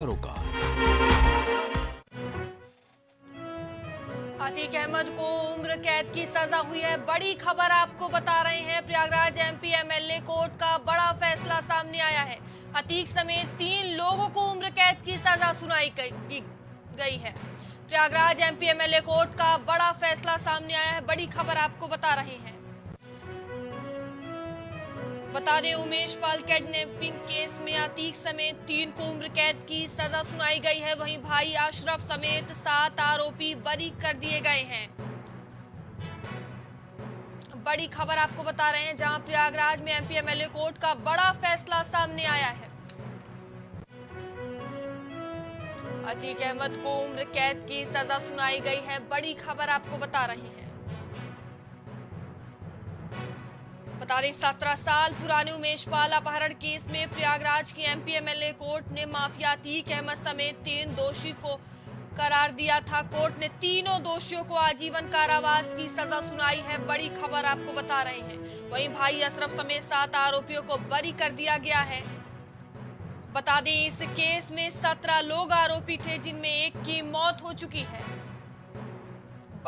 रोका अतीक अहमद को उम्र कैद की सजा हुई है। बड़ी खबर आपको बता रहे हैं। प्रयागराज एमपी एमएलए कोर्ट का बड़ा फैसला सामने आया है। अतीक समेत तीन लोगों को उम्र कैद की सजा सुनाई गई है। प्रयागराज एमपी एमएलए कोर्ट का बड़ा फैसला सामने आया है। बड़ी खबर आपको बता रहे हैं। बता दें, उमेश पाल किडनैपिंग केस में अतीक समेत तीन को उम्र कैद की सजा सुनाई गई है। वहीं भाई अशरफ समेत सात आरोपी बरी कर दिए गए हैं। बड़ी खबर आपको बता रहे हैं, जहाँ प्रयागराज में एमपी एमएलए कोर्ट का बड़ा फैसला सामने आया है। अतीक अहमद को उम्र कैद की सजा सुनाई गई है। बड़ी खबर आपको बता रहे हैं। बता दें, सत्रह साल पुराने उमेश पाल अपहरण केस में प्रयागराज की एमपी एमएलए कोर्ट ने माफिया अतीक अहमद समेत तीन दोषी को करार दिया था कोर्ट ने। तीनों दोषियों को आजीवन कारावास की सजा सुनाई है, बड़ी खबर आपको बता रहे हैं। वहीं भाई अशरफ समेत सात आरोपियों को बरी कर दिया गया है। बता दें, इस केस में सत्रह लोग आरोपी थे, जिनमें एक की मौत हो चुकी है।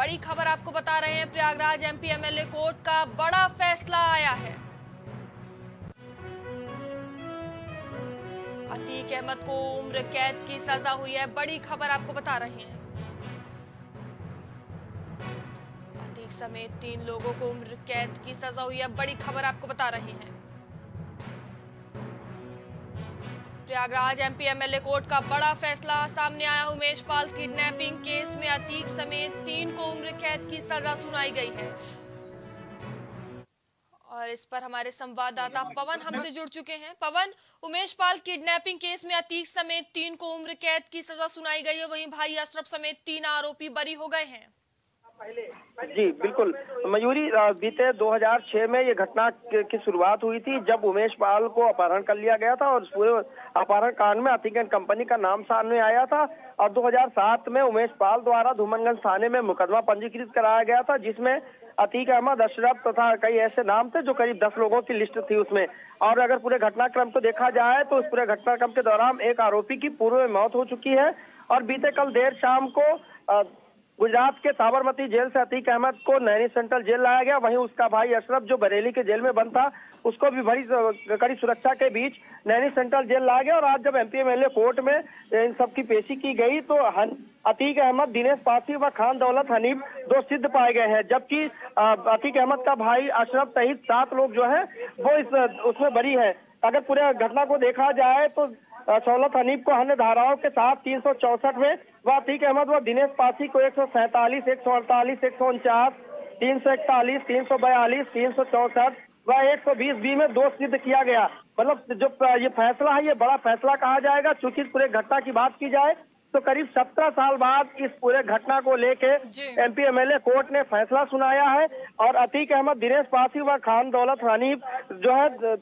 बड़ी खबर आपको बता रहे हैं, प्रयागराज एमपी एमएलए कोर्ट का बड़ा फैसला आया है। अतीक अहमद को उम्र कैद की सजा हुई है, बड़ी खबर आपको बता रहे हैं। अतीक समेत तीन लोगों को उम्र कैद की सजा हुई है, बड़ी खबर आपको बता रहे हैं। प्रयागराज एमपी एमएलए कोर्ट का बड़ा फैसला। सामने आया उमेश पाल, किडनैपिंग केस में अतीक समेत तीन को उम्र कैद की सजा सुनाई गई है। और इस पर हमारे संवाददाता पवन हमसे जुड़ चुके हैं। पवन, उमेश पाल, किडनैपिंग केस में अतीक समेत तीन को उम्र कैद की सजा सुनाई गई है। वहीं भाई अशरफ समेत तीन आरोपी बरी हो गए हैं। जी, बिल्कुल। मयूरी बीते 2006 में ये घटना की शुरुआत हुई थी जब उमेश पाल को अपहरण कर लिया गया था और पूरे अपहरण कांड में अतिक कंपनी का नाम सामने आया था और 2007 में उमेश पाल द्वारा धूमनगंज थाने में मुकदमा पंजीकृत कराया गया था जिसमें अतीक अहमद, अशरफ तथा कई ऐसे नाम थे जो करीब दस लोगों की लिस्ट थी उसमें। और अगर पूरे घटनाक्रम को देखा जाए तो उस पूरे घटनाक्रम के दौरान एक आरोपी की पूर्व में मौत हो चुकी है और बीते कल देर शाम को गुजरात के साबरमती जेल से अतीक अहमद को नैनी सेंट्रल जेल लाया गया। वहीं उसका भाई अशरफ, जो बरेली के जेल में बंद था, उसको भी बड़ी कड़ी सुरक्षा के बीच नैनी सेंट्रल जेल लाया गया। और आज जब एमपी एमएलए कोर्ट में इन सब की पेशी की गई तो अतीक अहमद, दिनेश पासी व खान दौलत हनीफ दो सिद्ध पाए गए हैं। जबकि अतीक अहमद का भाई अशरफ सहित सात लोग जो है, वो इस, उसमें बरी है। अगर पूरे घटना को देखा जाए तो सौलत हनीफ को अन्य धाराओं के साथ तीन में व अतीक अहमद व दिनेश पासी को एक सौ सैतालीस एक सौ अड़तालीस एक सौ उनचास तीन सौ इकतालीस तीन सौ बयालीस तीन सौ चौसठ व एक सौ बीस बी में दोष सिद्ध किया गया। मतलब जो ये फैसला है ये बड़ा फैसला कहा जाएगा चूँकि पूरे घटना की बात की जाए तो करीब सत्रह साल बाद इस पूरे घटना को लेके एमपी एमएलए कोर्ट ने फैसला सुनाया है और अतीक अहमद दिनेश पासी व खान दौलत हनीफ जो है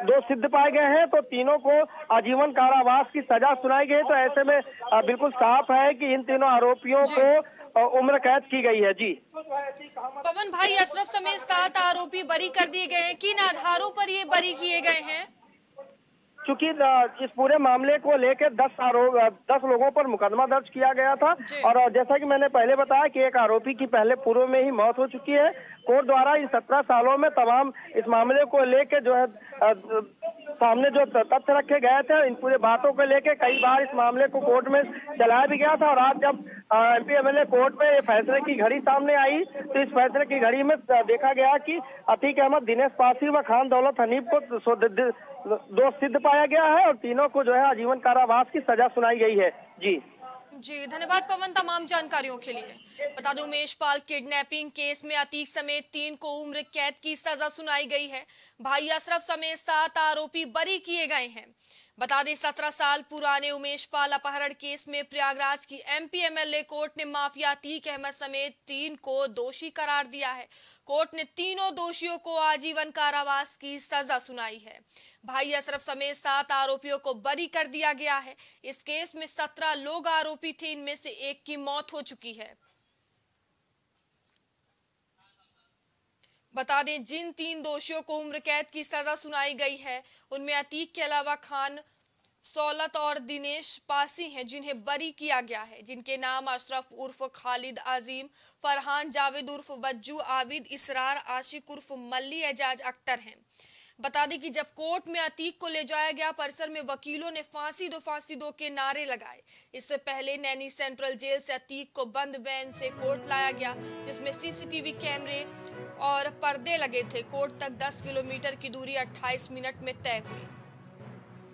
दो सिद्ध पाए गए हैं तो तीनों को आजीवन कारावास की सजा सुनाई गई। तो ऐसे में बिल्कुल साफ़ है कि इन तीनों आरोपियों को उम्र कैद की गई है। जी। पवन भाई अशरफ समेत सात आरोपी बरी कर दिए गए हैं। किन आधारों पर ये बरी किए गए हैं? चूँकि इस पूरे मामले को लेकर दस आरोप दस लोगों पर मुकदमा दर्ज किया गया था। और जैसा कि मैंने पहले बताया कि एक आरोपी की पहले पूर्व में ही मौत हो चुकी है। कोर्ट द्वारा इन सत्रह सालों में तमाम इस मामले को लेकर जो है सामने जो तथ्य रखे गए थे, इन पूरे बातों को लेके कई बार इस मामले को कोर्ट में चलाया भी गया था और आज जब एमपी एमएलए कोर्ट में ये फैसले की घड़ी सामने आई तो इस फैसले की घड़ी में देखा गया कि अतीक अहमद, दिनेश पासी व खान दौलत हनीफ को दोष सिद्ध पाया गया है और तीनों को जो है आजीवन कारावास की सजा सुनाई गई है। जी। जी, धन्यवाद पवन तमाम जानकारियों के लिए। बता दूँ उमेश पाल किडनैपिंग केस में अतीक समेत तीन को उम्र कैद की सजा सुनाई गई है। भाई अशरफ समेत सात आरोपी बरी किए गए हैं। बता दें, सत्रह साल पुराने उमेश पाल अपहरण केस में प्रयागराज की एमपी एमएलए कोर्ट ने माफिया अतीक अहमद समेत तीन को दोषी करार दिया है। कोर्ट ने तीनों दोषियों को आजीवन कारावास की सजा सुनाई है। भाई अशरफ समेत सात आरोपियों को बरी कर दिया गया है। इस केस में सत्रह लोग आरोपी थे, इनमें से एक की मौत हो चुकी है। बता दें, जिन तीन दोषियों को उम्र कैद की सजा सुनाई गई है, उनमें अतीक के अलावा खान, सौलत और दिनेश पासी हैं, जिन्हें बरी किया गया है। जिनके नाम अशरफ उर्फ़ खालिद अजीम फरहान जावेद उर्फ़ बज्जू आबिद, इसरार आशिक उर्फ़ मल्ली एजाज अख्तर हैं। बता दें कि जब कोर्ट में अतीक को ले जाया गया, परिसर में वकीलों ने फांसी दो फांसी दो के नारे लगाए। इससे पहले नैनी सेंट्रल जेल से अतीक को बंद वैन से कोर्ट लाया गया, जिसमें सीसीटीवी कैमरे और पर्दे लगे थे। कोर्ट तक 10 किलोमीटर की दूरी 28 मिनट में तय हुई।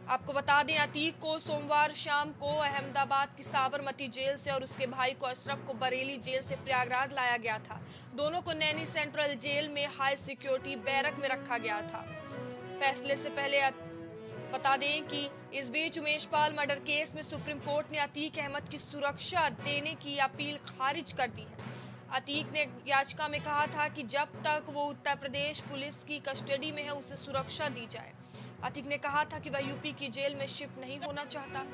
आपको बता दें, अतीक को सोमवार शाम को अहमदाबाद की साबरमती जेल से और उसके भाई को अशरफ को बरेली जेल से प्रयागराज लाया गया था। दोनों को नैनी सेंट्रल जेल में हाई सिक्योरिटी बैरक में रखा गया था। फैसले से पहले बता दें कि इस बीच उमेश पाल मर्डर केस में सुप्रीम कोर्ट ने अतीक अहमद की सुरक्षा देने की अपील खारिज कर दी है। अतीक ने याचिका में कहा था कि जब तक वो उत्तर प्रदेश पुलिस की कस्टडी में है, उसे सुरक्षा दी जाए। अतीक ने कहा था कि वह यूपी की जेल में शिफ्ट नहीं होना चाहता।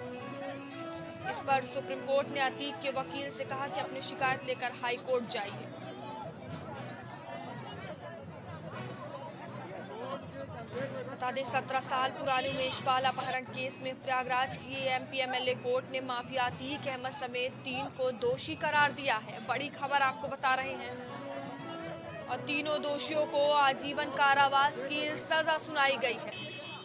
इस पर सुप्रीम कोर्ट ने अतीक के वकील से कहा कि अपनी शिकायत लेकर हाई कोर्ट जाइए। बता दें, सत्रह साल पुराने उमेश पाल अपहरण केस में प्रयागराज की एमपीएमएलए कोर्ट ने माफिया अतीक अहमद समेत तीन को दोषी करार दिया है। बड़ी खबर आपको बता रहे हैं। और तीनों दोषियों को आजीवन कारावास की सजा सुनाई गई है।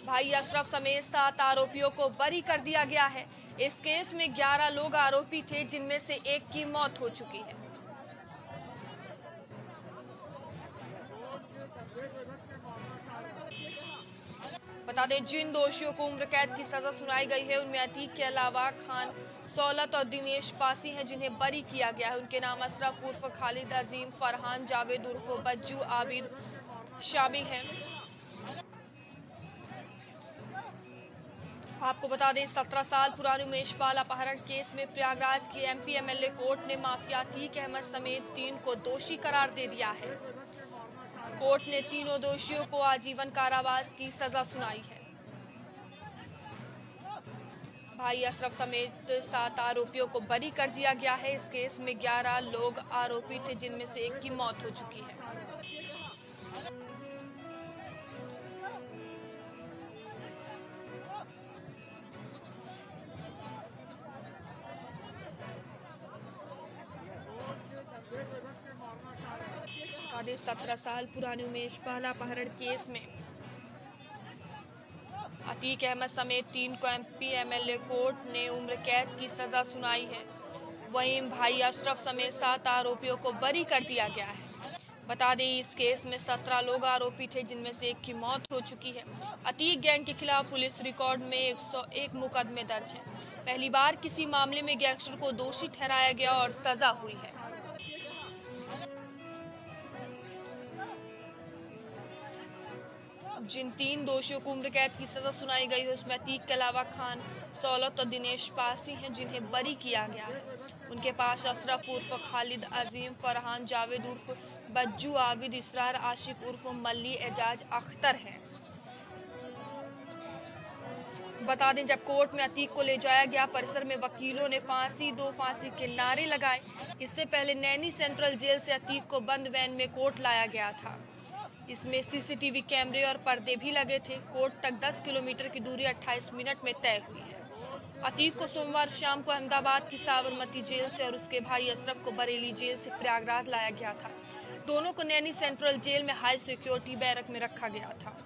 भाई अशरफ समेत सात आरोपियों को बरी कर दिया गया है। इस केस में 11 लोग आरोपी थे, जिनमें से एक की मौत हो चुकी है। बता दें, जिन दोषियों को उम्र कैद की सजा सुनाई गई है, उनमें अतीक के अलावा खान सौलत और दिनेश पासी हैं, जिन्हें बरी किया गया है। उनके नाम अशरफ उर्फ़ खालिद अजीम, फरहान, जावेद उर्फ़ बज्जू, आबिद शामिल हैं। आपको बता दें, सत्रह साल पुराने उमेश पाल अपहरण केस में प्रयागराज के की एमपीएमएलए कोर्ट ने माफिया अतीक अहमद समेत तीन को दोषी करार दे दिया है। कोर्ट ने तीनों दोषियों को आजीवन कारावास की सजा सुनाई है। भाई अशरफ समेत सात आरोपियों को बरी कर दिया गया है। इस केस में 11 लोग आरोपी थे जिनमें से एक की मौत हो चुकी है। बता सत्रह साल पुराने उमेश पहला अपहरण केस में। अतीक अहमद समेत तीन को एमपी, एमएलए कोर्ट ने उम्र कैद की सजा सुनाई है। वहीं भाई अशरफ समेत सात आरोपियों को बरी कर दिया गया है। बता दें, इस केस में सत्रह लोग आरोपी थे, जिनमें से एक की मौत हो चुकी है। अतीक गैंग के खिलाफ पुलिस रिकॉर्ड में 101 मुकदमे दर्ज हैं। पहली बार किसी मामले में गैंगस्टर को दोषी ठहराया गया और सजा हुई है। जिन तीन दोषियों को उम्र कैद की सजा सुनाई गई है, उसमें अतीक के अलावा खान, सौलत और दिनेश पासी हैं, जिन्हें बरी किया गया है। उनके पास अशरफ उर्फ़ खालिद अजीम, फरहान जावेद उर्फ़ बज्जू आबिद, इसरार आशिक उर्फ़ मल्ली एजाज अख्तर हैं। बता दें, जब कोर्ट में अतीक को ले जाया गया, परिसर में वकीलों ने फांसी, दो फांसी के नारे लगाए। इससे पहले नैनी सेंट्रल जेल से अतीक को बंद वैन में कोर्ट लाया गया था। इसमें सीसीटीवी कैमरे और पर्दे भी लगे थे। कोर्ट तक 10 किलोमीटर की दूरी 28 मिनट में तय हुई है। अतीक को सोमवार शाम को अहमदाबाद की साबरमती जेल से और उसके भाई अशरफ को बरेली जेल से प्रयागराज लाया गया था। दोनों को नैनी सेंट्रल जेल में हाई सिक्योरिटी बैरक में रखा गया था।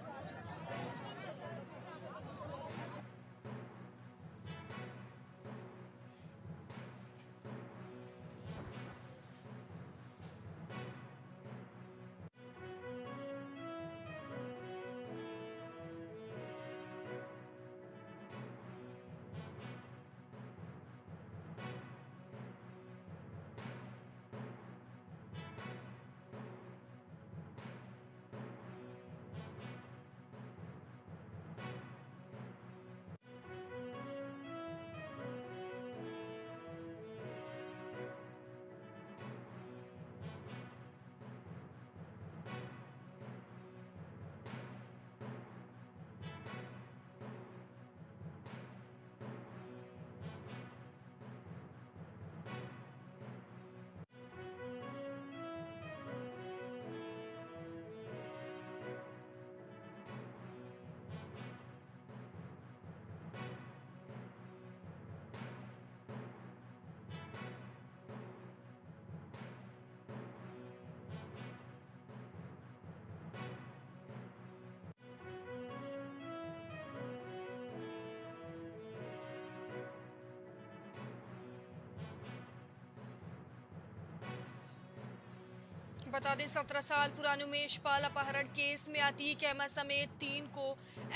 बता दें, सत्रह साल पुराने उमेश पाल अपहरण केस में अतीक अहमद समेत तीन को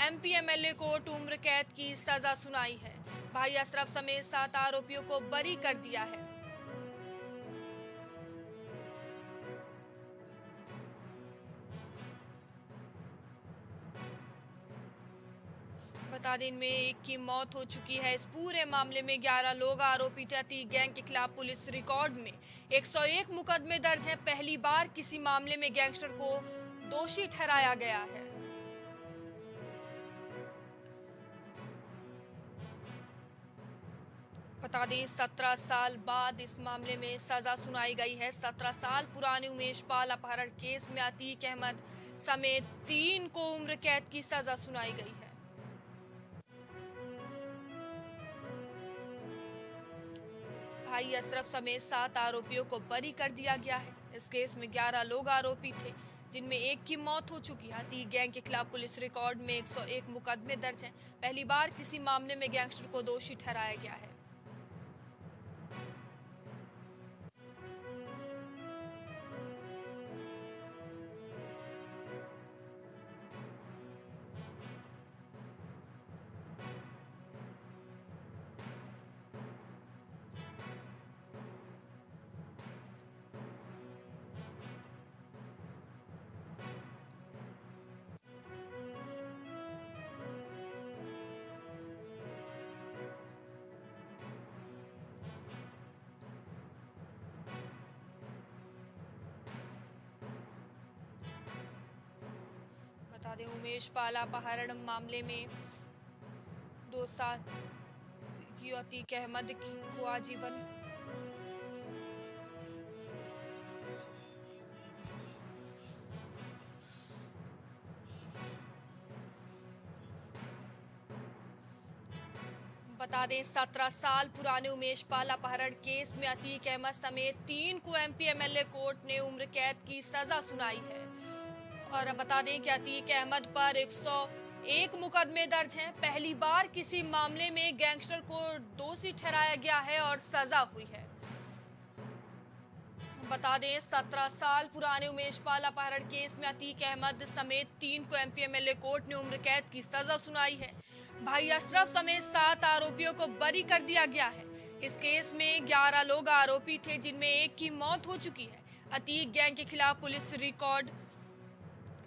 एमपी एमएलए कोर्ट उम्र कैद की सजा सुनाई है। भाई अशरफ समेत सात आरोपियों को बरी कर दिया है। बता दें इनमें एक की मौत हो चुकी है। इस पूरे मामले में 11 लोग आरोपी अतीक गैंग के खिलाफ पुलिस रिकॉर्ड में। 101 मुकदमे दर्ज हैं। पहली बार किसी मामले में गैंगस्टर को दोषी ठहराया गया है। बता दें, सत्रह साल बाद इस मामले में सजा सुनाई गई है। सत्रह साल पुराने उमेश पाल अपहरण केस में अतीक अहमद समेत तीन को उम्र कैद की सजा सुनाई गई है। भाई अशरफ समेत सात आरोपियों को बरी कर दिया गया है। इस केस में 11 लोग आरोपी थे, जिनमें एक की मौत हो चुकी है। तीन गैंग के खिलाफ पुलिस रिकॉर्ड में 101 मुकदमे दर्ज हैं। पहली बार किसी मामले में गैंगस्टर को दोषी ठहराया गया है। पाला अपहरण मामले में दो साल अतीक अहमद को आजीवन बता दें, सत्रह साल पुराने उमेश पाल अपहरण केस में अतीक अहमद समेत तीन को एमपी, एमएलए कोर्ट ने उम्र कैद की सजा सुनाई है। और बता दें कि अतीक अहमद पर 101 मुकदमे दर्ज हैं। पहली बार किसी मामले में गैंगस्टर को दोषी ठहराया गया है और सजा हुई है। बता दें, सत्रह साल पुराने उमेश पाल अपहरण केस में अतीक अहमद समेत तीन को एमपी एमएलए कोर्ट ने उम्र कैद की सजा सुनाई है। भाई अशरफ समेत सात आरोपियों को बरी कर दिया गया है। इस केस में 11 लोग आरोपी थे, जिनमें एक की मौत हो चुकी है। अतीक गैंग के खिलाफ पुलिस रिकॉर्ड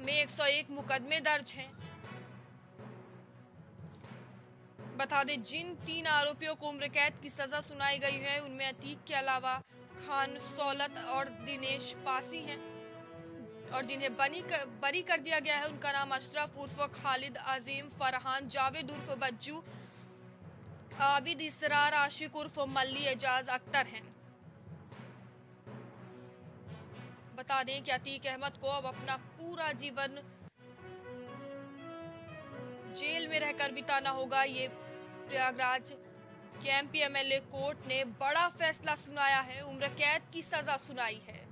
में 101 मुकदमे दर्ज हैं। बता दें जिन तीन आरोपियों को उम्र कैद की सजा सुनाई गई है उनमें अतीक के अलावा खान सौलत और दिनेश पासी हैं और जिन्हें बनी कर, बरी कर दिया गया है उनका नाम अशरफ उर्फ़ खालिद अजीम फरहान जावेद उर्फ़ बज्जू आबिद इसरार आशिक उर्फ़ मल्ली एजाज अख्तर हैं। बता दें कि अतीक अहमद को अब अपना पूरा जीवन जेल में रहकर बिताना होगा। ये प्रयागराज के एमपी एमएलए कोर्ट ने बड़ा फैसला सुनाया है। उम्र कैद की सजा सुनाई है।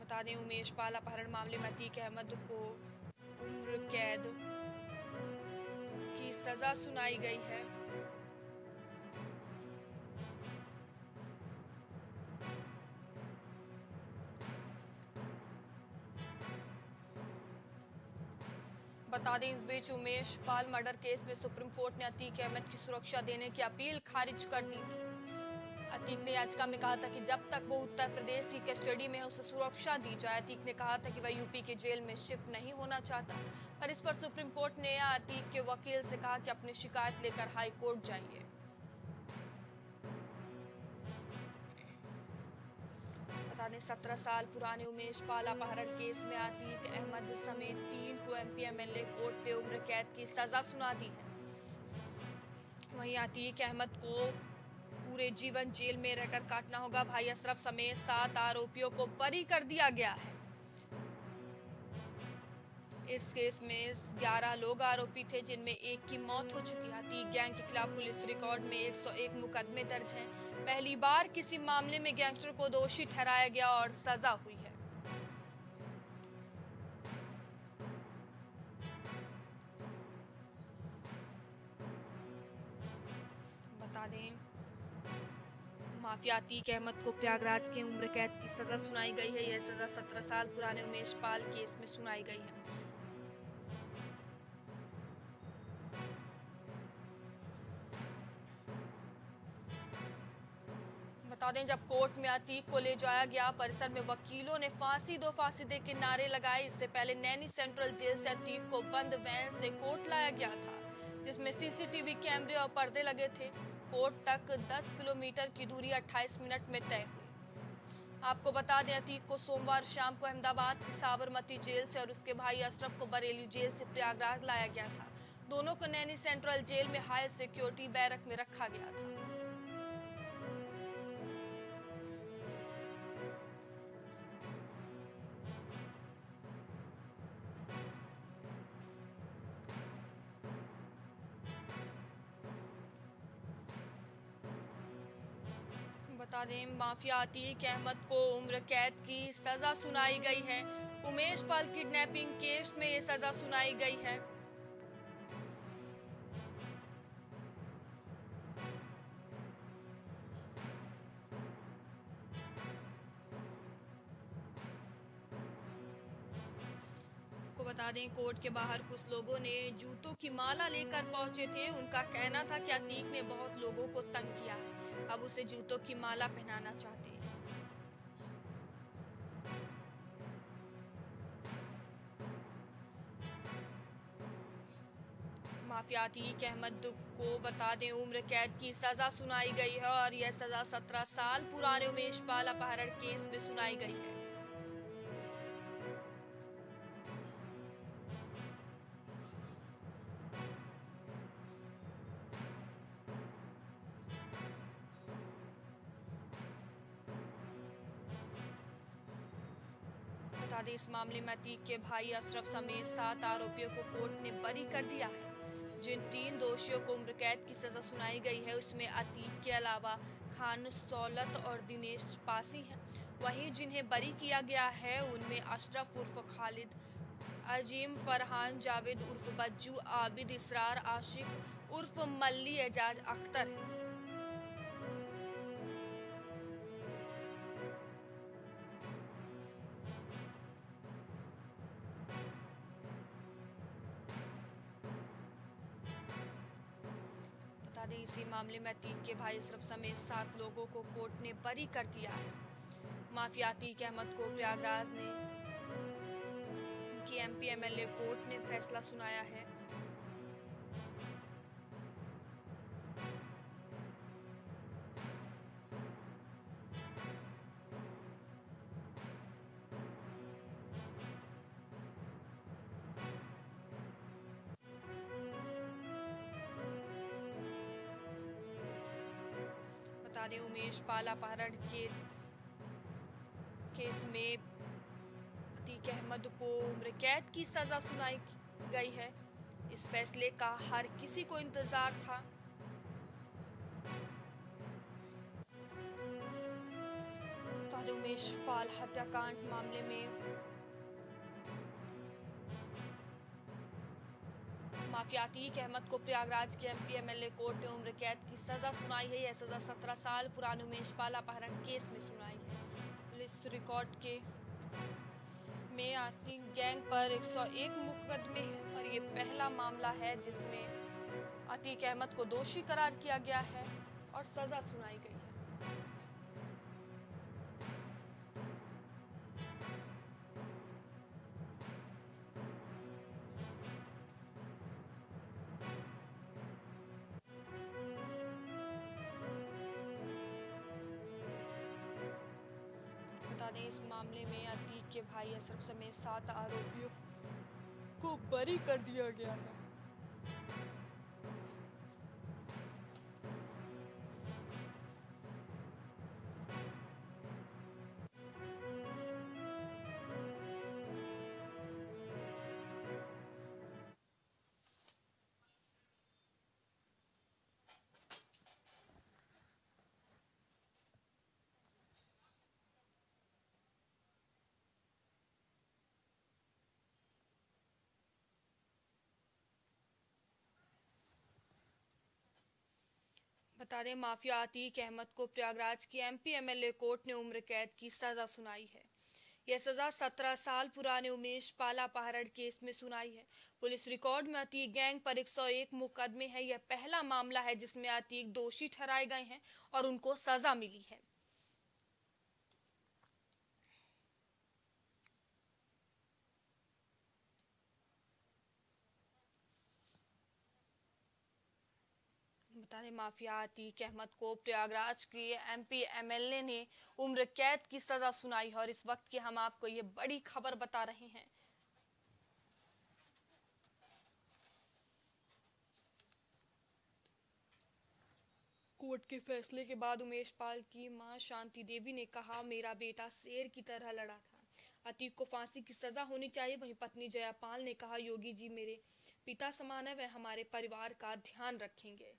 बता दें, उमेश पाल, अपहरण मामले में अतीक अहमद को उम्र कैद की सजा सुनाई गई है। बता दें, इस बीच उमेश पाल मर्डर केस में सुप्रीम कोर्ट ने अतीक अहमद की सुरक्षा देने की अपील खारिज कर दी थी। अतीक ने याचिका में कहा था कि जब तक वो उत्तर प्रदेश की कस्टडी में है, उसे सुरक्षा दी जाए। अतीक ने कहा था कि वह यूपी के जेल में शिफ्ट नहीं होना चाहता, पर इस पर सुप्रीम कोर्ट ने अतीक के वकील से कहा कि अपनी शिकायत लेकर हाई कोर्ट जाइए। सत्रह साल पुराने उमेश पाल अपहरण केस में अतीक अहमद समेत तीन को एमपी, एमएलए कोर्ट ने उम्र कैद की सजा सुना दी है। वहीं अतीक अहमद को पूरे जीवन जेल में रहकर काटना होगा। भाई अशरफ समेत सात आरोपियों को बरी कर दिया गया है। इस केस में 11 लोग आरोपी थे, जिनमें एक की मौत हो चुकी है। अतीक गैंग के खिलाफ पुलिस रिकॉर्ड में 101 मुकदमे दर्ज हैं। पहली बार किसी मामले में गैंगस्टर को दोषी ठहराया गया और सजा हुई है। बता दें, माफिया अतीक अहमद को प्रयागराज के उम्र कैद की सजा सुनाई गई है। यह सजा सत्रह साल पुराने उमेश पाल केस में सुनाई गई है। बता दें, जब कोर्ट में अतीक को ले जाया गया, परिसर में वकीलों ने फांसी दो फांसी दे के नारे लगाए। इससे पहले नैनी सेंट्रल जेल से अतीक को बंद वैन से कोर्ट लाया गया था, जिसमें सीसीटीवी कैमरे और पर्दे लगे थे। कोर्ट तक 10 किलोमीटर की दूरी 28 मिनट में तय हुई। आपको बता दें, अतीक को सोमवार शाम को अहमदाबाद की साबरमती जेल से और उसके भाई अशरफ को बरेली जेल से प्रयागराज लाया गया था। दोनों को नैनी सेंट्रल जेल में हाई सिक्योरिटी बैरक में रखा गया था। दें माफिया अतीक अहमद को उम्र कैद की सजा सुनाई गई है। उमेश पाल किडनैपिंग केस में ये सजा सुनाई गई है। बता दें, कोर्ट के बाहर कुछ लोगों ने जूतों की माला लेकर पहुँचे थे। उनका कहना था कि अतीक ने बहुत लोगों को तंग किया है? अब उसे जूतों की माला पहनाना चाहते हैं। माफियाती अहमद को बता दें, उम्र कैद की सजा सुनाई गई है और यह सजा सत्रह साल पुराने उमेश पाल अपहरण केस में सुनाई गई है। मामले में अतीक के भाई अशरफ समेत सात आरोपियों को कोर्ट ने बरी कर दिया है। जिन तीन दोषियों को उम्र कैद की सजा सुनाई गई है, उसमें अतीक के अलावा खान सौलत और दिनेश पासी हैं। वहीं जिन्हें बरी किया गया है, उनमें अशरफ उर्फ़ खालिद, अजीम फरहान, जावेद उर्फ़ बज्जू, आबिद इसरार, आशिक उर्फ़ मल्ली एजाज अख्तर हैं। मामले में अतीक के भाई अशरफ समेत सात लोगों को कोर्ट ने बरी कर दिया है। माफिया अतीक अहमद को प्रयागराज ने, उनकी एल एमएलए कोर्ट ने फैसला सुनाया है। बता दें उमेश पाल अपहरण के केस में अतीक अहमद को उम्र कैद की सजा सुनाई गई है। इस फैसले का हर किसी को इंतज़ार था। तो उमेश पाल हत्याकांड मामले में माफिया अतीक अहमद को प्रयागराज के एमपी, एमएलए कोर्ट ने उम्र कैद की सजा सुनाई है। यह सजा सत्रह साल पुराने उमेश पाल अपहरण केस में सुनाई है। पुलिस रिकॉर्ड के में आती गैंग पर 101 मुकदमे हैं और ये पहला मामला है जिसमें अतीक अहमद को दोषी करार किया गया है और सजा सुनाई गई। समेत सात आरोपियों को बरी कर दिया गया है। बता दें, माफिया आतीक अहमद को प्रयागराज की एमपी एमएलए कोर्ट ने उम्र कैद की सजा सुनाई है। यह सजा सत्रह साल पुराने उमेश पाला पहाड़ केस में सुनाई है। पुलिस रिकॉर्ड में अतीक गैंग पर 101 मुकदमे है। यह पहला मामला है जिसमें अतीक दोषी ठहराए गए हैं और उनको सजा मिली है। दें माफिया अतीक अहमद को प्रयागराज के एमपी, एमएलए ने उम्र कैद की सजा सुनाई और इस वक्त की हम आपको ये बड़ी खबर बता रहे हैं। कोर्ट के फैसले के बाद उमेश पाल की माँ शांति देवी ने कहा, मेरा बेटा शेर की तरह लड़ा था। अतीक को फांसी की सजा होनी चाहिए। वहीं पत्नी जयापाल ने कहा, योगी जी मेरे पिता समान है वह हमारे परिवार का ध्यान रखेंगे।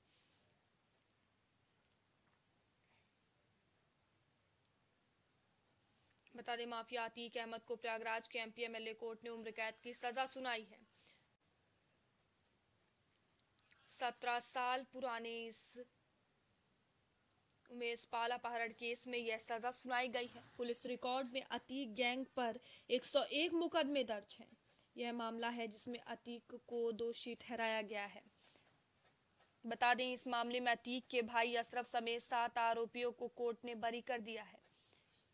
बता दें, माफिया अतीक अहमद को प्रयागराज के एमपी एमएलए कोर्ट ने उम्र कैद की सजा सुनाई है। सत्रह साल पुराने इस उमेश पाला पहाड़ केस में यह सजा सुनाई गई है। पुलिस रिकॉर्ड में अतीक गैंग पर 101 मुकदमे दर्ज हैं। यह मामला है जिसमें अतीक को दोषी ठहराया गया है। बता दें, इस मामले में अतीक के भाई अशरफ समेत सात आरोपियों को कोर्ट ने बरी कर दिया है।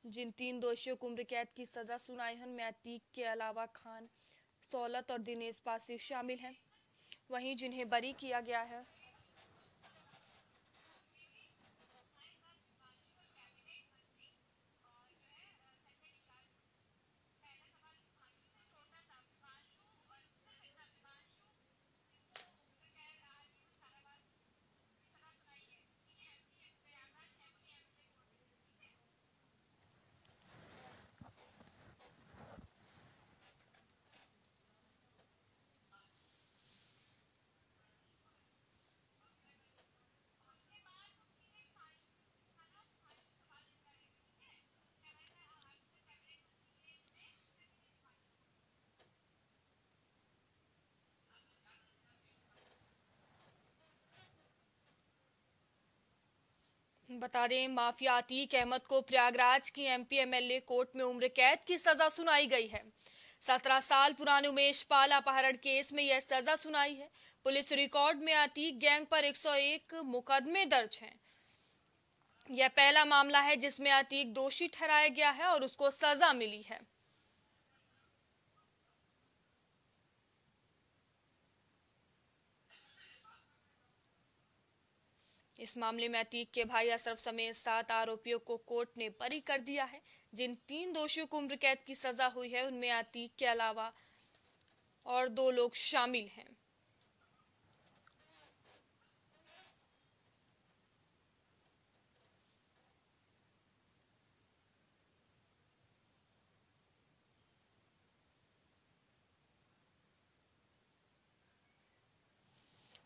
जिन तीन दोषियों को उम्र कैद की सजा सुनाई है, उनमें अतीक के अलावा खान, सौलत और दिनेश पासी शामिल हैं। वहीं जिन्हें बरी किया गया है बता दें, माफिया अतीक अहमद को प्रयागराज की एमपी एमएलए कोर्ट में उम्र कैद की सजा सुनाई गई है। सत्रह साल पुराने उमेश पाल अपहरण केस में यह सजा सुनाई है। पुलिस रिकॉर्ड में अतीक गैंग पर 101 मुकदमे दर्ज हैं। यह पहला मामला है जिसमें अतीक दोषी ठहराया गया है और उसको सजा मिली है। इस मामले में अतीक के भाई अशरफ समेत सात आरोपियों को कोर्ट ने बरी कर दिया है। जिन तीन दोषियों को उम्र कैद की सजा हुई है, उनमें अतीक के अलावा और दो लोग शामिल हैं।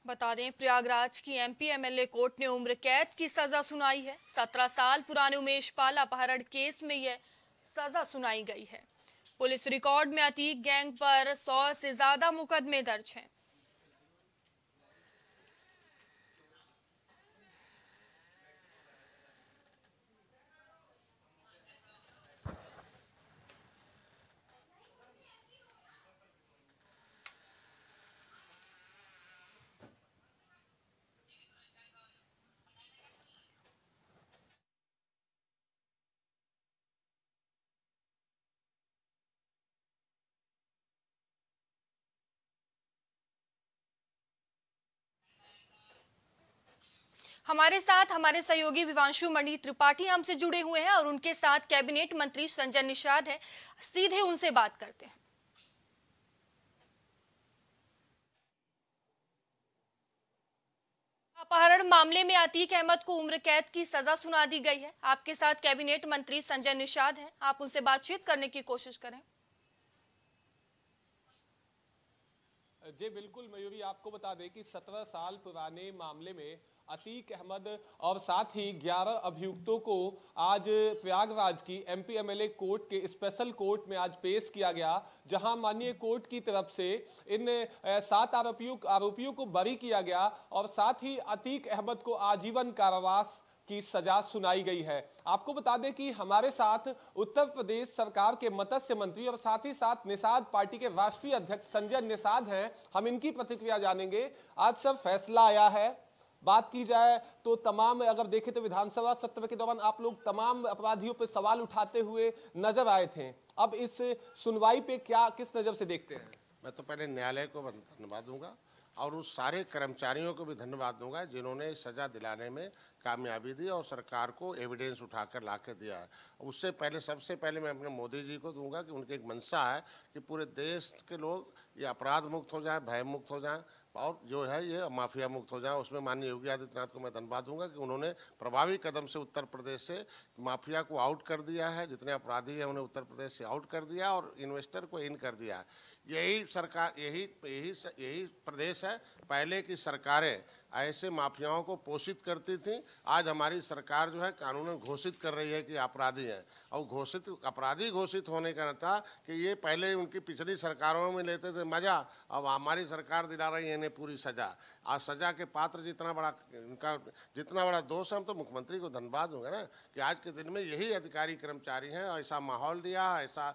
बता दें, प्रयागराज की एमपी एमएलए कोर्ट ने उम्र कैद की सजा सुनाई है। सत्रह साल पुराने उमेश पाल अपहरण केस में यह सजा सुनाई गई है। पुलिस रिकॉर्ड में अतीक गैंग पर सौ से ज़्यादा मुकदमे दर्ज हैं। हमारे साथ हमारे सहयोगी विवांशु मणि त्रिपाठी हमसे जुड़े हुए हैं और उनके साथ कैबिनेट मंत्री संजय निषाद है। सीधे उनसे बात करते हैं। अपहरण मामले में अतीक अहमद को उम्र कैद की सजा सुना दी गई है। आपके साथ कैबिनेट मंत्री संजय निषाद हैं। आप उनसे बातचीत करने की कोशिश करें। जी, बिल्कुल, मयूरी, आपको बता दें कि सत्रह साल पुराने मामले में अतीक अहमद और साथ ही 11 अभियुक्तों को आज प्रयागराज की एमपी एमएलए कोर्ट के स्पेशल कोर्ट में आज पेश किया गया, जहाँ माननीय कोर्ट की तरफ़ से इन सात आरोपियों आरोपियों को बरी किया गया और साथ ही अतीक अहमद को आजीवन कारावास की सजा सुनाई गई है। आपको बता दें कि हमारे साथ उत्तर प्रदेश सरकार के मत्स्य मंत्री और साथ ही साथ निषाद पार्टी के राष्ट्रीय अध्यक्ष संजय निषाद हैं। हम इनकी प्रतिक्रिया जानेंगे। आज सर फैसला आया है। बात की जाए तो तमाम, अगर देखें तो विधानसभा सत्र के दौरान आप लोग तमाम अपराधियों पर सवाल उठाते हुए नज़र आए थे। अब इस सुनवाई पे क्या, किस नज़र से देखते हैं? मैं तो पहले न्यायालय को धन्यवाद दूँगा। और उस सारे कर्मचारियों को भी धन्यवाद दूँगा जिन्होंने सजा दिलाने में कामयाबी दी और सरकार को एविडेंस उठाकर ला कर दिया है। उससे पहले, सबसे पहले मैं अपने मोदी जी को दूँगा कि उनकी एक मंशा है कि पूरे देश के लोग ये अपराध मुक्त हो जाए भय मुक्त हो जाए और जो है ये माफिया मुक्त हो जाए, उसमें माननीय योगी आदित्यनाथ को मैं धन्यवाद दूँगा कि उन्होंने प्रभावी कदम से उत्तर प्रदेश से माफिया को आउट कर दिया है। जितने अपराधी हैं, उन्हें उत्तर प्रदेश से आउट कर दिया और इन्वेस्टर को इन कर दिया है। यही सरकार, यही यही यही प्रदेश है। पहले की सरकारें ऐसे माफियाओं को पोषित करती थी। आज हमारी सरकार जो है कानून घोषित कर रही है कि अपराधी हैं। और घोषित, अपराधी घोषित होने का था कि ये पहले उनकी पिछली सरकारों में लेते थे मज़ा, अब हमारी सरकार दिला रही है इन्हें पूरी सजा। आज सजा के पात्र जितना बड़ा, इनका जितना बड़ा दोष है, हम तो मुख्यमंत्री को धन्यवाद दूँगा ना कि आज के दिन में यही अधिकारी कर्मचारी हैं ऐसा माहौल दिया ऐसा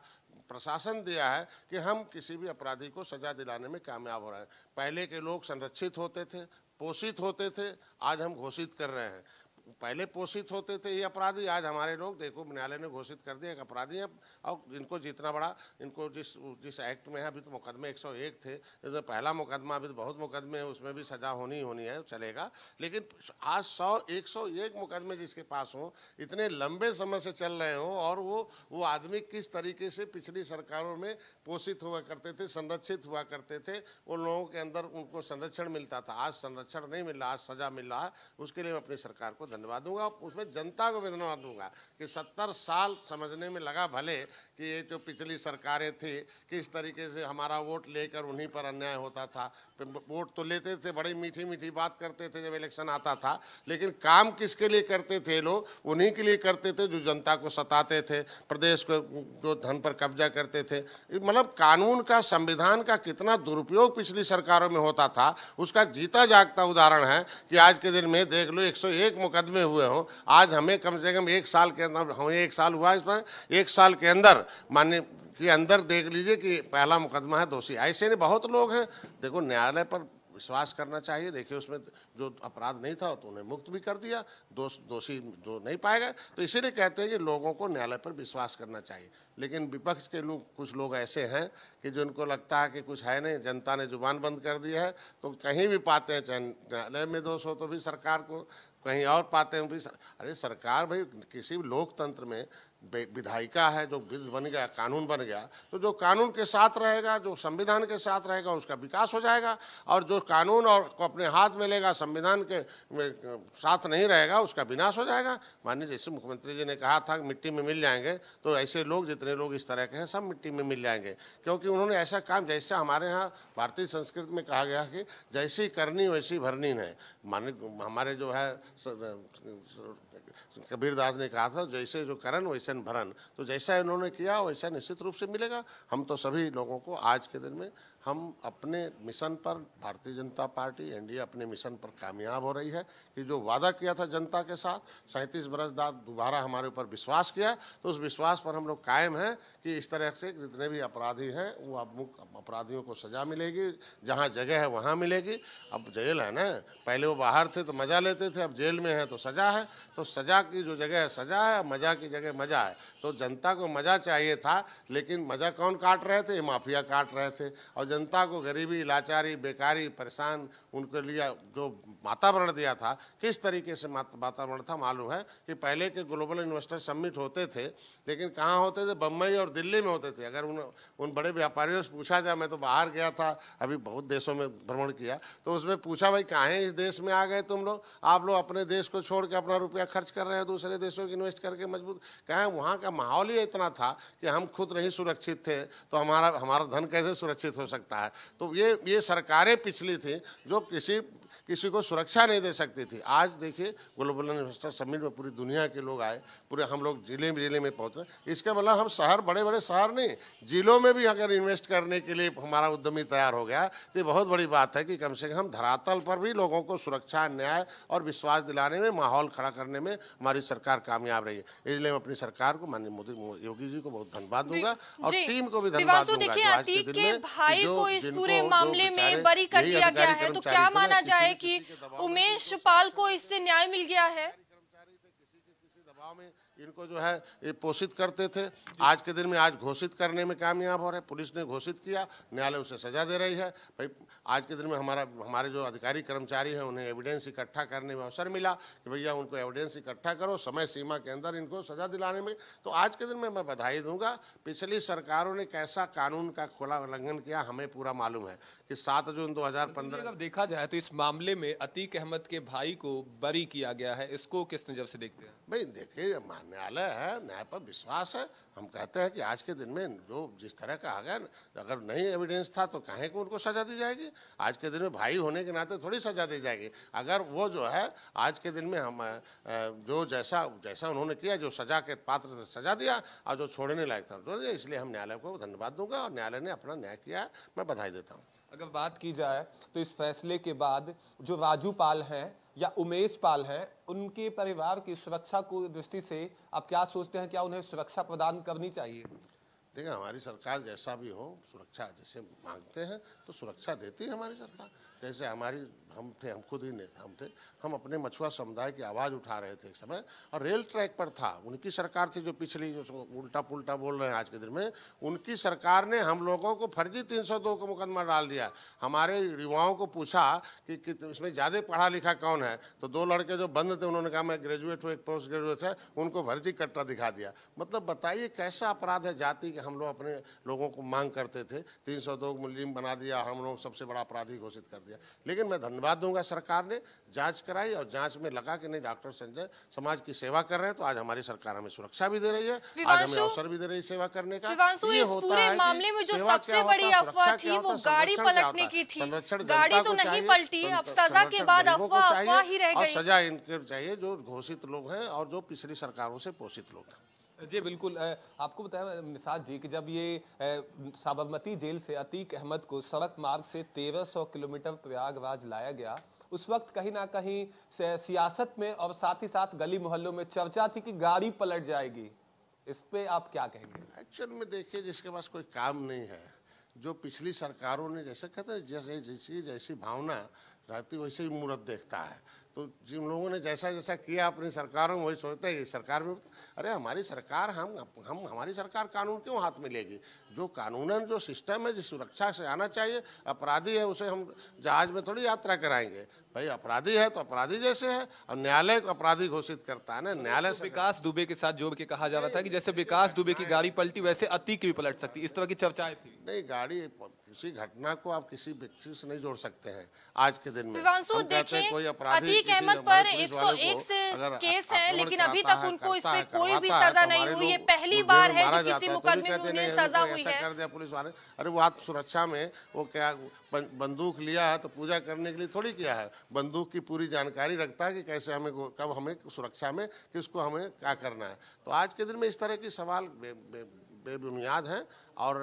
प्रशासन दिया है कि हम किसी भी अपराधी को सजा दिलाने में कामयाब हो रहे हैं। पहले के लोग संरक्षित होते थे पोषित होते थे आज हम घोषित कर रहे हैं। पहले पोषित होते थे ये अपराधी, आज हमारे लोग, देखो, न्यायालय ने घोषित कर दिया एक अपराधी है। और इनको जितना बड़ा, इनको जिस जिस एक्ट में है, अभी तो मुकदमे 101 थे, इसमें पहला मुकदमा, अभी तो बहुत मुकदमे हैं, उसमें भी सजा होनी ही होनी है, चलेगा। लेकिन आज सौ, एक सौ एक मुकदमे जिसके पास हों, इतने लंबे समय से चल रहे हों, और वो वो आदमी किस तरीके से पिछली सरकारों में पोषित हुआ करते थे, संरक्षित हुआ करते थे, उन लोगों के अंदर उनको संरक्षण मिलता था। आज संरक्षण नहीं मिल रहा, आज सजा मिल रहा है, उसके लिए अपनी सरकार को धन्यवाद दूँगा। उसमें जनता को भी धन्यवाद दूँगा कि सत्तर साल समझने में लगा भले कि ये जो पिछली सरकारें थी, किस तरीके से हमारा वोट लेकर उन्हीं पर अन्याय होता था। वोट तो लेते थे, बड़ी मीठी मीठी बात करते थे जब इलेक्शन आता था, लेकिन काम किसके लिए करते थे लोग? उन्हीं के लिए करते थे जो जनता को सताते थे, प्रदेश को जो धन पर कब्जा करते थे। मतलब कानून का, संविधान का कितना दुरुपयोग पिछली सरकारों में होता था, उसका जीता जागता उदाहरण है कि आज के दिन में देख लो 101 मुकदमे हुए हों, आज हमें कम से कम एक साल के अंदर हमें एक साल हुआ इसमें, एक साल के अंदर मान्य के अंदर देख लीजिए कि पहला मुकदमा है दोषी। ऐसे नहीं बहुत लोग हैं। देखो न्यायालय पर विश्वास करना चाहिए। देखिए उसमें जो अपराध नहीं था तो उन्हें मुक्त भी कर दिया। दोष दोषी जो नहीं पाएगा तो इसीलिए कहते हैं कि लोगों को न्यायालय पर विश्वास करना चाहिए। लेकिन विपक्ष के लोग कुछ लोग ऐसे हैं कि जिनको लगता है कि कुछ है नहीं जनता ने ज़ुबान बंद कर दिया है तो कहीं भी पाते हैं चाहे न्यायालय में दोष हो तो भी सरकार को कहीं और पाते हैं भी सर, अरे सरकार भाई किसी भी लोकतंत्र में विधायिका है, जो बिल बन गया, कानून बन गया तो जो कानून के साथ रहेगा, जो संविधान के साथ रहेगा, उसका विकास हो जाएगा। और जो कानून और को अपने हाथ में लेगा, संविधान के साथ नहीं रहेगा, उसका विनाश हो जाएगा। माननीय जैसे मुख्यमंत्री जी ने कहा था, मिट्टी में मिल जाएँगे तो ऐसे लोग, जितने लोग इस तरह के हैं, सब मिट्टी में मिल जाएँगे। क्योंकि उन्होंने ऐसा काम, जैसे हमारे यहाँ भारतीय संस्कृति में कहा गया कि जैसी करनी, वैसी भरनी है माननीय, हमारे जो है कबीर दास ने कहा था, जैसे जो करण, वैसे भरन तो जैसा इन्होंने किया, वैसा निश्चित रूप से मिलेगा। हम तो सभी लोगों को आज के दिन में हम अपने मिशन पर, भारतीय जनता पार्टी, एनडीए अपने मिशन पर कामयाब हो रही है कि जो वादा किया था जनता के साथ, सैंतीस बरस बाद दोबारा हमारे ऊपर विश्वास किया तो उस विश्वास पर हम लोग कायम हैं कि इस तरह से जितने भी अपराधी हैं, वो अब अपराधियों को सजा मिलेगी, जहाँ जगह है वहाँ मिलेगी। अब जेल है ना, पहले वो बाहर थे तो मज़ा लेते थे, अब जेल में है तो सजा है। तो सजा की जो जगह है, सजा है, मज़ा की जगह मज़ा है। तो जनता को मज़ा चाहिए था, लेकिन मज़ा कौन काट रहे थे? माफिया काट रहे थे। और जनता को गरीबी, लाचारी, बेकारी, परेशान उनके लिए जो वातावरण दिया था, किस तरीके से वातावरण था मालूम है कि पहले के ग्लोबल इन्वेस्टर समिट होते थे, लेकिन कहाँ होते थे? बम्बई और दिल्ली में होते थे। अगर उन उन बड़े व्यापारियों से पूछा जाए, मैं तो बाहर गया था, अभी बहुत देशों में भ्रमण किया तो उसमें पूछा, भाई, कहाँ इस देश में आ गए तुम लोग? आप लोग अपने देश को छोड़ के अपना रुपया खर्च कर रहे हैं, दूसरे देशों की इन्वेस्ट करके मज़बूत कहें, वहाँ का माहौल ही इतना था कि हम खुद नहीं सुरक्षित थे तो हमारा हमारा धन कैसे सुरक्षित हो सकता है। तो ये ये सरकारें पिछली थी जो किसी किसी को सुरक्षा नहीं दे सकती थी। आज देखिए, ग्लोबल इन्वेस्टर समिट में पूरी दुनिया के लोग आए पूरे हम लोग ज़िले में ज़िले में पहुँच पहुँचे इसके मतलब हम शहर बड़े बड़े शहर नहीं जिलों में भी अगर इन्वेस्ट करने के लिए हमारा उद्यमी तैयार हो गया तो ये बहुत बड़ी बात है कि कम से कम धरातल पर भी लोगों को सुरक्षा न्याय और विश्वास दिलाने में माहौल खड़ा करने में हमारी सरकार कामयाब रही है। इसलिए मैं अपनी सरकार को माननीय मोदी योगी जी को बहुत धन्यवाद दूँगा और टीम को भी धन्यवाद विवासु देखिए अतीक के भाई को इस पूरे मामले में बरी कर दिया गया है। तो क्या माना जाए कि उमेश पाल को इससे न्याय मिल गया है? दबाव में इनको जो है, ये पोषित करते थे। आज के दिन में आज घोषित करने में कामयाब हो रहे पुलिस ने घोषित किया, न्यायालय उसे सजा दे रही है। भाई, आज के दिन में हमारा, हमारे जो अधिकारी कर्मचारी हैं, उन्हें एविडेंस इकट्ठा करने में अवसर मिला कि भैया, उनको एविडेंस इकट्ठा करो, समय सीमा के अंदर इनको सजा दिलाने में। तो आज के दिन में मैं बधाई दूँगा। पिछली सरकारों ने कैसा कानून का खुला उल्लंघन किया, हमें पूरा मालूम है। कि सात जून दो अगर देखा जाए तो इस मामले में अतीक अहमद के भाई को बरी किया गया है। इसको किस नज़र से देखते हैं? भाई देखिए न्यायालय है न्याय पर विश्वास है। हम कहते हैं कि आज के दिन में जो जिस तरह का आ गया अगर नहीं एविडेंस था तो कहें को उनको सजा दी जाएगी। आज के दिन में भाई होने के नाते थोड़ी सजा दी जाएगी। अगर वो जो है आज के दिन में हम जो जैसा जैसा उन्होंने किया जो सजा के पात्र से सजा दिया और जो छोड़ने लायक था दिया इसलिए हम न्यायालय को धन्यवाद दूँगा और न्यायालय ने अपना न्याय किया मैं बधाई देता हूँ। अगर बात की जाए तो इस फैसले के बाद जो राजू पाल हैं या उमेश पाल हैं, उनके परिवार की सुरक्षा को दृष्टि से आप क्या सोचते हैं, क्या उन्हें सुरक्षा प्रदान करनी चाहिए? देखिए, हमारी सरकार जैसा भी हो, सुरक्षा जैसे मांगते हैं तो सुरक्षा देती है हमारी सरकार। जैसे हमारी हम थे हम खुद ही नेता हम थे हम अपने मछुआ समुदाय की आवाज़ उठा रहे थे एक समय और रेल ट्रैक पर था। उनकी सरकार थी जो पिछली जो उल्टा पुल्टा बोल रहे हैं आज के दिन में उनकी सरकार ने हम लोगों को फर्जी 302 का मुकदमा डाल दिया। हमारे युवाओं को पूछा कि, कि इसमें ज़्यादा पढ़ा लिखा कौन है? तो दो लड़के जो बंद थे उन्होंने कहा मैं ग्रेजुएट हूँ एक पोस्ट ग्रेजुएट है। उनको फर्जी कट्टा दिखा दिया। मतलब बताइए कैसा अपराध है जाति के? हम लोग अपने लोगों को मांग करते थे तीन सौ दो मुलिम बना दिया हम लोग सबसे बड़ा अपराधी घोषित कर दिया। लेकिन मैं धन्यवाद दूँगा सरकार ने जाँच कराई और जाँच में लगा कि नहीं डॉक्टर संजय समाज की सेवा कर रहे हैं तो आज हमारी सरकार हमें सुरक्षा भी दे रही है आज हमें अवसर भी दे रही है सेवा करने का। ये इस होता पूरे है मामले में जो सबसे बड़ी अफवाह थी वो गाड़ी पलटने की थी। गाड़ी तो नहीं पलटी अब सजा के बाद अफवाह अफवाह ही रह गई। सजा इनके चाहिए जो घोषित लोग हैं और जो पिछली सरकारों से पोषित लोग थे जी, बिल्कुल आपको बताया निषाद जी कि जब ये साबरमती जेल से अतीक अहमद को सड़क मार्ग से 1300 किलोमीटर प्रयागराज लाया गया, उस वक्त कहीं ना कहीं सियासत में और साथ ही साथ गली मोहल्लों में चर्चा थी कि गाड़ी पलट जाएगी। इस पे आप क्या कहेंगे? एक्चुअल में देखिए, जिसके पास कोई काम नहीं है, जो पिछली सरकारों ने, जैसे कहते हैं, जैसे, जैसी जैसी भावना रहती वैसे ही मूर्त देखता है। तो जिन लोगों ने जैसा जैसा किया अपनी सरकारों में वही सोचते हैं सरकार में अरे हमारी सरकार हम हम हमारी सरकार कानून क्यों हाथ में लेगी? जो कानूनन जो सिस्टम है जिस सुरक्षा से आना चाहिए अपराधी है उसे हम जहाज़ में थोड़ी यात्रा कराएँगे। भाई अपराधी है तो अपराधी जैसे है और न्यायालय को अपराधी घोषित करता है ना न्यायालय से विकास दुबे के साथ जोड़ के कहा जा रहा था कि जैसे विकास दुबे की गाड़ी पलटी वैसे अतीक भी पलट सकती इस तरह की चर्चाएँ थी। नहीं गाड़ी किसी घटना को आप किसी व्यक्ति से नहीं जोड़ सकते हैं। आज के दिन में। हैं देखिए अतीक अहमद पर 101 से केस है लेकिन अभी तक उनको इस पे कोई भी सजा तो नहीं हुई ये पहली बार है जो किसी है, तो मुकदमे में उन्हें सजा हुई है। कर दिया पुलिस वाले। अरे वो आप सुरक्षा में वो क्या बंदूक लिया है तो पूजा करने के लिए थोड़ी किया है। बंदूक की पूरी जानकारी रखता है कि कैसे हमें कब हमें सुरक्षा में किसको हमें क्या करना है। तो आज के दिन में इस तरह की सवाल बे, बे, बेबुनियाद हैं और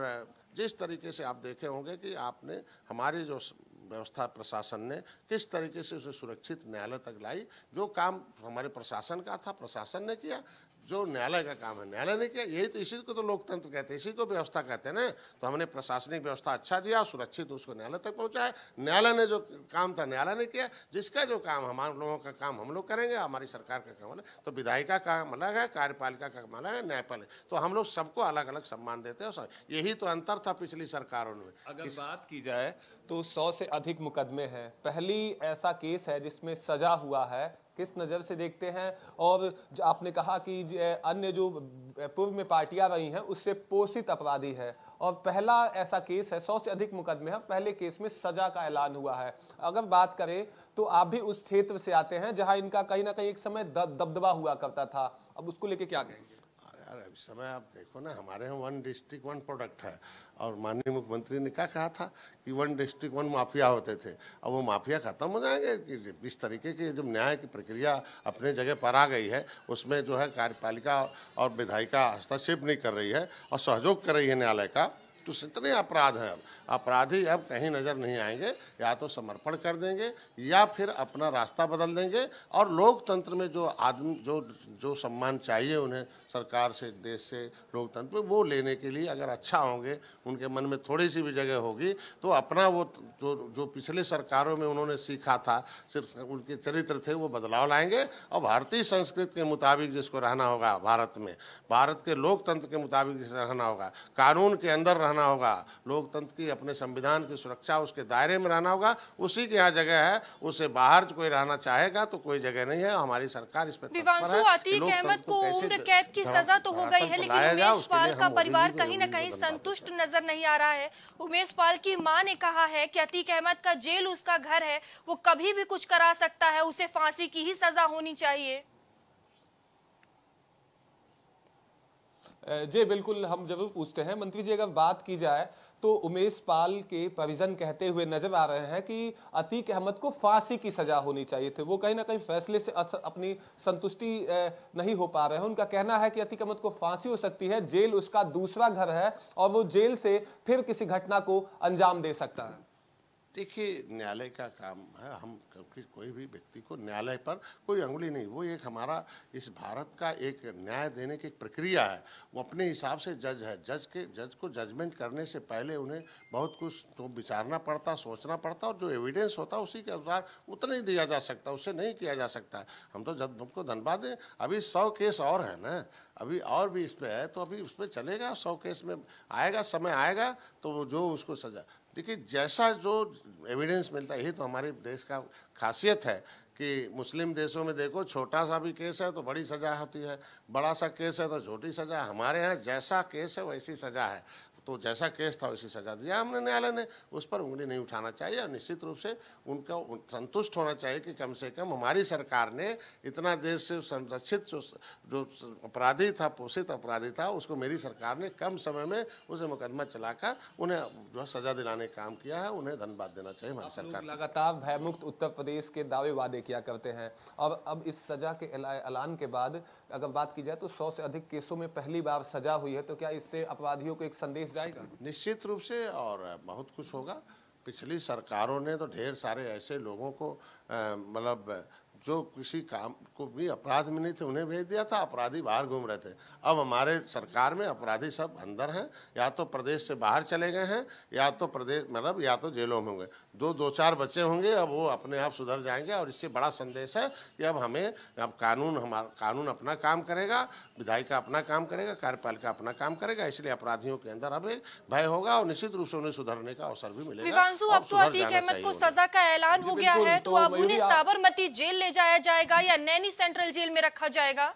जिस तरीके से आप देखे होंगे कि आपने हमारी जो व्यवस्था प्रशासन ने किस तरीके से उसे सुरक्षित न्यायालय तक लाई? जो काम हमारे प्रशासन का था प्रशासन ने किया। जो न्यायालय का काम है न्यायालय ने किया। यही तो इसी को तो लोकतंत्र कहते हैं इसी को व्यवस्था कहते हैं ना। तो हमने प्रशासनिक व्यवस्था अच्छा दिया सुरक्षित उसको न्यायालय तक पहुँचाया। न्यायालय ने जो काम था न्यायालय ने किया। जिसका जो काम हमारे लोगों का काम हम लोग करेंगे हमारी सरकार का काम अलग। तो विधायिका का काम अलग है कार्यपालिका का काम अलग है न्यायपालिका। तो हम लोग सबको अलग अलग सम्मान देते हैं यही तो अंतर था पिछली सरकारों में। अगर बात की जाए तो सौ से अधिक मुकदमे हैं। पहली ऐसा केस है जिसमें सजा हुआ है। किस नज़र से देखते हैं? और आपने कहा कि अन्य जो पूर्व में पार्टियाँ रही हैं, उससे पोषित अपराधी है। और पहला ऐसा केस है, सौ से अधिक मुकदमे हैं। पहले केस में सजा का ऐलान हुआ है। अगर बात करें तो आप भी उस क्षेत्र से आते हैं, जहाँ इनका कहीं ना कहीं एक समय दबदबा हुआ करता था। अब उसको लेके क्या कहेंगे? अरे इस समय आप देखो ना, हमारे यहाँ वन डिस्ट्रिक्ट वन प्रोडक्ट है। और माननीय मुख्यमंत्री ने क्या कहा था कि वन डिस्ट्रिक्ट, वन माफिया होते थे। अब वो माफिया खत्म हो जाएँगे, कि इस तरीके की जो न्याय की प्रक्रिया अपने जगह पर आ गई है, उसमें जो है कार्यपालिका और विधायिका हस्तक्षेप नहीं कर रही है और सहयोग कर रही है न्यायालय का तो इतने अपराध हैं अपराधी अब कहीं नज़र नहीं आएँगे, या तो समर्पण कर देंगे, या फिर अपना रास्ता बदल देंगे। और लोकतंत्र में जो आदमी, जो जो सम्मान चाहिए उन्हें सरकार से, देश से, लोकतंत्र में, वो लेने के लिए अगर अच्छा होंगे, उनके मन में थोड़ी सी भी जगह होगी तो अपना वो जो जो पिछले सरकारों में उन्होंने सीखा था, सिर्फ़ उनके चरित्र थे, वो बदलाव लाएँगे। और भारतीय संस्कृति के मुताबिक जिसको रहना होगा, भारत में, भारत के लोकतंत्र के मुताबिक जिसे रहना होगा, कानून के अंदर रहना होगा, लोकतंत्र की अपने संविधान की सुरक्षा उसके दायरे में रहना होगा। उसी के यहाँ जगह है। उसे बाहर कोई रहना चाहेगा तो कोई जगह नहीं है। हमारी सरकार इस पर अतीक अहमद को उम्र कैद की सजा तो हो गई है लेकिन उमेश पाल का परिवार कहीं न कहीं संतुष्ट नज़र नहीं आ रहा है। उमेश पाल की माँ ने कहा है कि अतीक अहमद का जेल उसका घर है। वो कभी भी कुछ करा सकता है। उसे फांसी की ही सजा होनी चाहिए। जी बिल्कुल हम ज़रूर पूछते हैं। मंत्री जी अगर बात की जाए तो उमेश पाल के परिजन कहते हुए नज़र आ रहे हैं कि अतीक अहमद को फांसी की सजा होनी चाहिए थी। वो कहीं ना कहीं फैसले से अपनी संतुष्टि नहीं हो पा रहे हैं। उनका कहना है कि अतीक अहमद को फांसी हो सकती है, जेल उसका दूसरा घर है और वो जेल से फिर किसी घटना को अंजाम दे सकता है। देखिए, न्यायालय का काम है, हम क्योंकि कोई भी व्यक्ति को न्यायालय पर कोई अंगुली नहीं, वो एक हमारा, इस भारत का एक न्याय देने की प्रक्रिया है, वो अपने हिसाब से जज है, जज के, जज को जजमेंट करने से पहले उन्हें बहुत कुछ तो विचारना पड़ता, सोचना पड़ता और जो एविडेंस होता है उसी के अनुसार उतना ही दिया जा सकता, उससे नहीं किया जा सकता हम तो जज को धनबाद दें, अभी सौ केस और है ना, अभी और भी इस पर है तो अभी उस पर चलेगा, सौ केस में आएगा, समय आएगा तो जो उसको सजा देखिए, जैसा जो एविडेंस मिलता है, यही तो हमारे देश का खासियत है कि मुस्लिम देशों में देखो छोटा सा भी केस है तो बड़ी सज़ा होती है बड़ा सा केस है तो छोटी सज़ा। हमारे यहाँ जैसा केस है, वैसी सज़ा है। तो जैसा केस था वैसी सजा दिया। हमने न्यायालय ने उस पर उंगली नहीं उठाना चाहिए और निश्चित रूप से उनका संतुष्ट होना चाहिए कि कम से कम हमारी सरकार ने इतना देर से संरक्षित जो जो अपराधी था पोषित अपराधी था उसको मेरी सरकार ने कम समय में उसे मुकदमा चलाकर उन्हें जो सजा दिलाने का काम किया है उन्हें धन्यवाद देना चाहिए हमारी सरकार लगातार भयमुक्त उत्तर प्रदेश के दावे वादे किया करते हैं। और अब इस सजा के ऐलान के बाद अगर बात की जाए तो सौ से अधिक केसों में पहली बार सजा हुई है तो क्या इससे अपराधियों को एक संदेश जाएगा? निश्चित रूप से, और बहुत कुछ होगा। पिछली सरकारों ने तो ढेर सारे ऐसे लोगों को मतलब जो किसी काम को भी अपराध में नहीं थे उन्हें भेज दिया था अपराधी बाहर घूम रहे थे। अब हमारे सरकार में अपराधी सब अंदर हैं या तो प्रदेश से बाहर चले गए हैं या तो प्रदेश मतलब या तो जेलों में होंगे। दो दो चार बच्चे होंगे अब वो अपने आप सुधर जाएँगे और इससे बड़ा संदेश है कि अब हमें अब कानून हमारा कानून अपना काम करेगा विधायिका अपना काम करेगा कार्यपालिका अपना काम करेगा इसलिए अपराधियों के अंदर अब भय होगा और निश्चित रूप से उन्हें सुधरने का अवसर भी मिलेगा। अब तो अतीक अहमद को सजा का ऐलान हो गया है तो, तो अब उन्हें साबरमती जेल ले जाया जाएगा या नैनी सेंट्रल जेल में रखा जाएगा?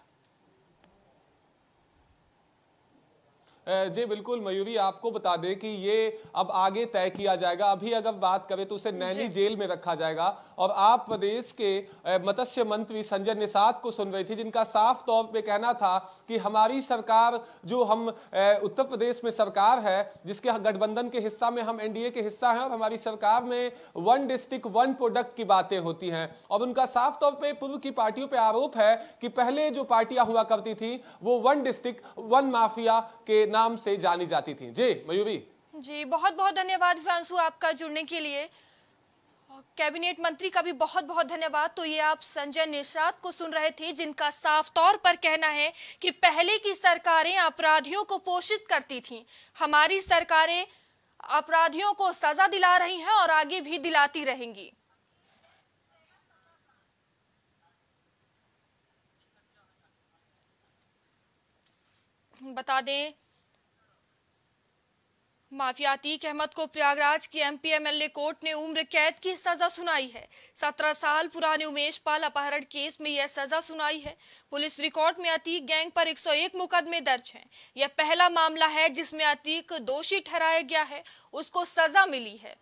जी बिल्कुल मयूरी आपको बता दें कि ये अब आगे तय किया जाएगा। अभी अगर बात करें तो उसे नैनी जेल में रखा जाएगा और आप प्रदेश के मत्स्य मंत्री संजय निषाद को सुन रही थी जिनका साफ़ तौर पे कहना था कि हमारी सरकार जो हम उत्तर प्रदेश में सरकार है जिसके गठबंधन के हिस्सा में हम एनडीए के हिस्सा हैं और हमारी सरकार में वन डिस्ट्रिक्ट वन प्रोडक्ट की बातें होती हैं। और उनका साफ़ तौर पर पूर्व की पार्टियों पर आरोप है कि पहले जो पार्टियाँ हुआ करती थी वो वन डिस्ट्रिक्ट वन माफिया के नाम से जानी जाती थी। जी मयूरी जी बहुत बहुत धन्यवाद विवांशु आपका जुड़ने के लिए। कैबिनेट मंत्री का भी बहुत बहुत धन्यवाद। तो ये आप संजय निषाद को सुन रहे थे, जिनका साफ़ तौर पर कहना है कि पहले की सरकारें अपराधियों को पोषित करती थीं। हमारी सरकारें अपराधियों को सजा दिला रही हैं और आगे भी दिलाती रहेंगी। बता दें माफिया अतीक अहमद को प्रयागराज की एमपीएमएलए कोर्ट ने उम्र कैद की सजा सुनाई है। सत्रह साल पुराने उमेश पाल अपहरण केस में यह सजा सुनाई है। पुलिस रिकॉर्ड में अतीक गैंग पर 101 मुकदमे दर्ज हैं। यह पहला मामला है जिसमें अतीक दोषी ठहराया गया है। उसको सजा मिली है।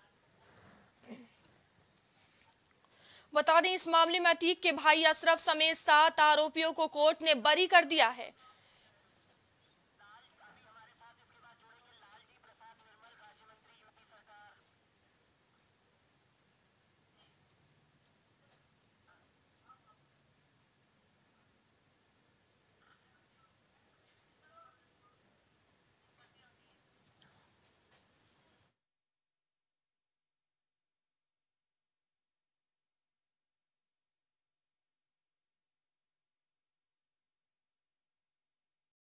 बता दें, इस मामले में अतीक के भाई अशरफ समेत सात आरोपियों को कोर्ट ने बरी कर दिया है।